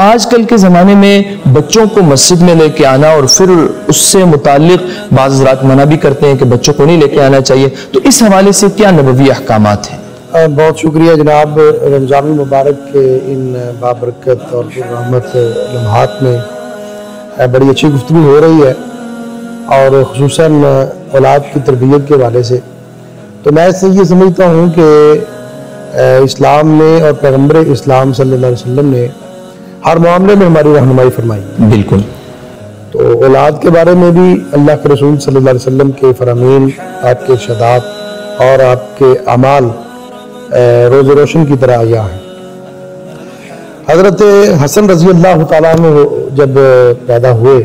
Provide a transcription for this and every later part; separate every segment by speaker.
Speaker 1: आजकल के ज़माने में बच्चों को मस्जिद में लेके आना और फिर उससे मुतालिक बाज़ रात मना भी करते हैं कि बच्चों को नहीं लेके आना चाहिए। तो इस हवाले से क्या नबवी अहकाम हैं?
Speaker 2: बहुत शुक्रिया जनाब। रमज़ान मुबारक के इन बाबरकत और रहमत लम्हात में। बड़ी अच्छी गुफ्तु हो रही है और खसूस औलाद की तरबियत के हवाले से। तो मैं इससे ये समझता हूँ कि इस्लाम ने और पैगंबर इस्लाम अलैहि वसल्लम ने हर मामले में हमारी रहनुमाई फरमाई।
Speaker 1: बिल्कुल।
Speaker 2: तो औलाद के बारे में भी अल्लाह के रसूल सल्लल्लाहु अलैहि वसल्लम के फरामीन आपके शदात और आपके अमाल रोज़ रोशन की तरह आया है। हज़रत हसन रज़ी अल्लाह तआला अन्हु जब पैदा हुए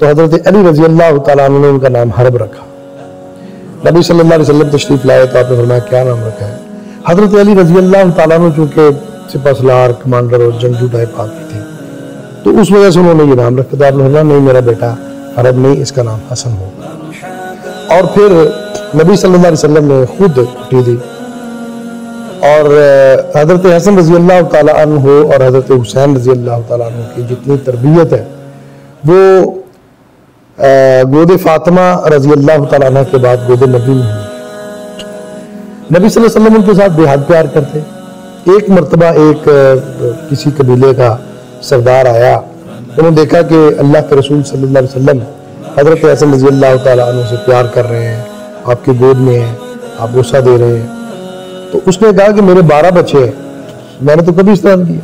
Speaker 2: तो हज़रत अली रज़ी अल्लाह तआला ने उनका नाम हरब रखा। नबी सल्लल्लाहु अलैहि वसल्लम तशरीफ़ लाए तो आपने फरमाया क्या नाम रखा है? हज़रत अली रज़ी अल्लाह तआला अन्हु चूँकि सिपा सलार कमांडर और जंगजू टाइप आदमी। थे तो उस वजह से उन्होंने ये नाम रखा तो आपने नहीं मेरा बेटा हरब नहीं इसका नाम हसन होगा और फिर नबी सल्लल्लाहु अलैहि वसल्लम ने खुद छुट्टी दी। और हज़रत हसन रज़ी अल्लाह तआला अन्हु और हज़रत हुसैन रज़ी अल्लाह अन्हु की जितनी तरबियत है, वो गोद फातिमा रज़ी अल्लाह अन्हा के बाद गोद नबी में हुई। नबी वसल्लम उनके साथ बेहद प्यार करते। एक मरतबा एक किसी कबीले का सरदार आया। उन्होंने देखा कि अल्लाह के रसूल सल्लल्लाहु अलैहि वसल्लम हज़रत हसन रज़ी अल्लाह अन्हु से प्यार कर रहे हैं, आपकी गोद में हैं, आप गुस्सा दे रहे हैं। तो उसने कहा कि मेरे बारह बच्चे हैं, मैंने तो कभी इस तरह नहीं किया।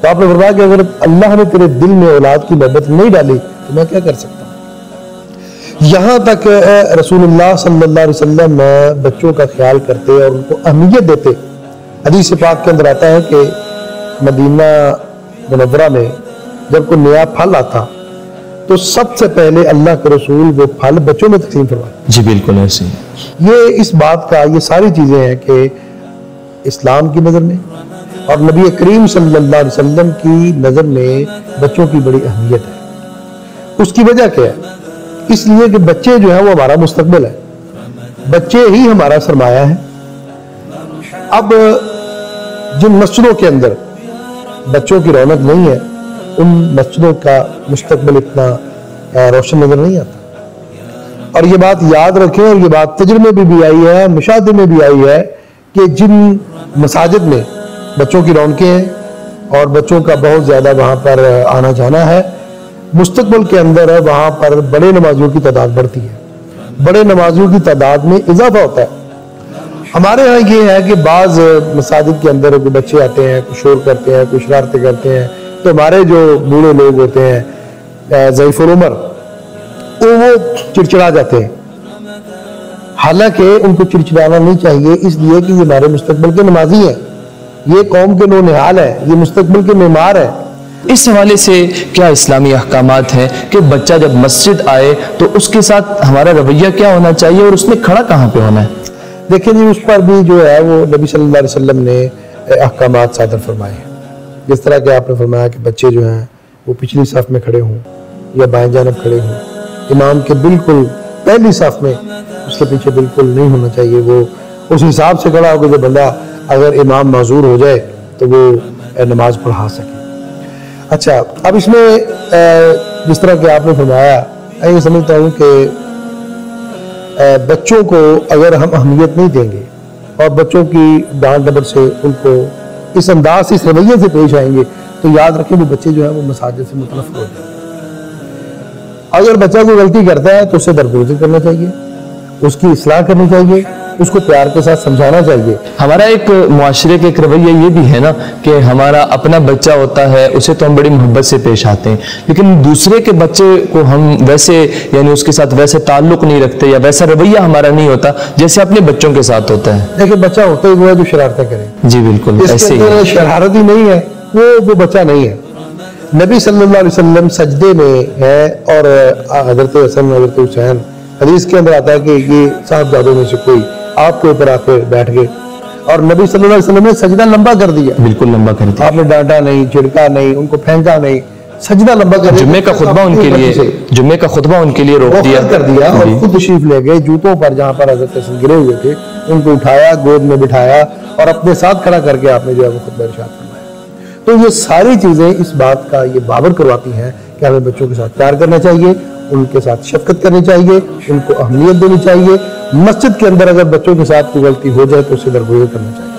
Speaker 2: तो आपने फरमाया कि अगर अल्लाह ने तेरे दिल में औलाद की मोहब्बत नहीं डाली तो मैं क्या कर सकता यहाँ तक रसूलुल्लाह सल्लल्लाहु अलैहि वसल्लम बच्चों का ख्याल करते और उनको अहमियत देते। हदीस पाक के अंदर आता है कि मदीना मुनव्वरा में जब कोई नया फल आता तो सबसे पहले अल्लाह के रसूल वो फल बच्चों में तकसीम फरमाए
Speaker 1: जी बिल्कुल ऐसे।
Speaker 2: ये इस बात का ये सारी चीज़ें हैं कि इस्लाम की नज़र में और नबी करीम सल्लल्लाहु अलैहि वसल्लम की नज़र में बच्चों की बड़ी अहमियत है। उसकी वजह क्या है? इसलिए कि बच्चे जो है वो हमारा मुस्तकबिल है। बच्चे ही हमारा सरमाया है। अब जिन मस्जिदों के अंदर बच्चों की रौनक नहीं है, उन मस्जिदों का मुस्तकबिल इतना रोशन नज़र नहीं आता। और ये बात याद रखें, और ये बात तजर्बे में भी आई है, मुशादे में भी आई है, कि जिन मसाजिद में बच्चों की रौनकें हैं, और बच्चों का बहुत ज़्यादा वहाँ पर आना जाना है, मुस्तकबिल के अंदर है वहाँ पर बड़े नमाजियों की तादाद बढ़ती है। बड़े नमाजियों की तादाद में इजाफा होता है। हमारे यहाँ ये है कि बाज़ मसाजिद के अंदर कोई बच्चे आते हैं, कुछ शोर करते हैं, कुछ शरारतें करते हैं। तो हमारे जो बूढ़े लोग होते हैं जईफुल उमर, वो वो चिड़चिड़ा जाते हैं। हालाँकि उनको चिड़चिड़ाना नहीं चाहिए, इसलिए कि ये हमारे मुस्तकबिल के नमाजी हैं। ये कौम के नो निहाल है, ये मुस्तकबिल के मेमार है।
Speaker 1: इस हवाले से क्या इस्लामी अहकाम हैं कि बच्चा जब मस्जिद आए तो उसके साथ हमारा रवैया क्या होना चाहिए और उसने खड़ा कहाँ पे होना है?
Speaker 2: देखिए जी, उस पर भी जो है वो नबी सल्लल्लाहु अलैहि वसल्लम ने अहकाम सादर फरमाए जिस तरह के आपने फरमाया कि बच्चे जो हैं, वो पिछली साफ़ में खड़े हों या बाएँ जानब खड़े हों। इमाम के बिल्कुल, पहली साफ़ में उसके पीछे बिल्कुल नहीं होना चाहिए। वो उस हिसाब से खड़ा होगा जो बंदा अगर इमाम माजूर हो जाए तो वो नमाज़ पढ़ा सके। अच्छा अब इसमें जिस तरह के आपने फरमाया, मैं ये समझता हूँ कि बच्चों को अगर हम अहमियत नहीं देंगे और बच्चों की डांट डबर से उनको इस अंदाज से, इस रवैये से पेश आएँगे तो याद रखें वो बच्चे जो है वो मसाजिद से मुतलफ हो। जाए अगर बच्चा कोई गलती करता है तो उसे दरगुजर करना चाहिए, उसकी असलाह करनी चाहिए उसको प्यार के साथ समझाना चाहिए।
Speaker 1: हमारा एक मुआशरे का एक रवैया ये भी है ना कि हमारा अपना बच्चा होता है उसे तो हम बड़ी मोहब्बत से पेश आते हैं। लेकिन दूसरे के बच्चे को हम वैसे यानी उसके साथ वैसे ताल्लुक नहीं रखते या वैसा रवैया हमारा नहीं होता जैसे अपने बच्चों के साथ होता है।
Speaker 2: देखिए बच्चा होता ही वो है जो शरारतें करे।
Speaker 1: जी बिल्कुल ऐसे ही
Speaker 2: शरारत ही नहीं है वो वो बच्चा नहीं है। नबी सल्लल्लाहु अलैहि वसल्लम सजदे में है और हज़रत हसन हज़रत हुसैन हदीस के अंदर आता है कि ये साहबजादों में से कोई आपके ऊपर आके बैठ गए। और नबी सल्लल्लाहु अलैहि वसल्लम ने सजदा लंबा कर दिया।
Speaker 1: बिल्कुल लंबा कर दिया।
Speaker 2: आपने डांटा नहीं छिड़का नहीं उनको फेंका नहीं सजदा लंबा कर
Speaker 1: जुम्मे का खुतबा उनके लिए जुम्मे का खुतबा उनके लिए रोक दिया।
Speaker 2: कर दिया और खुद तशरीफ़ ले गए जूतों पर जहाँ पर हज़रत हसन गिरे हुए थे उनको उठाया गोद में बिठाया और अपने साथ खड़ा करके आपने जो है वो खुद इरशाद फरमाया। तो ये सारी चीज़ें इस बात का ये बाबर करवाती हैं कि हमें बच्चों के साथ प्यार करना चाहिए उनके साथ शफकत करनी चाहिए, उनको अहमियत देनी चाहिए। मस्जिद के अंदर अगर बच्चों के साथ कोई गलती हो जाए तो उसे दरगुजर करना चाहिए।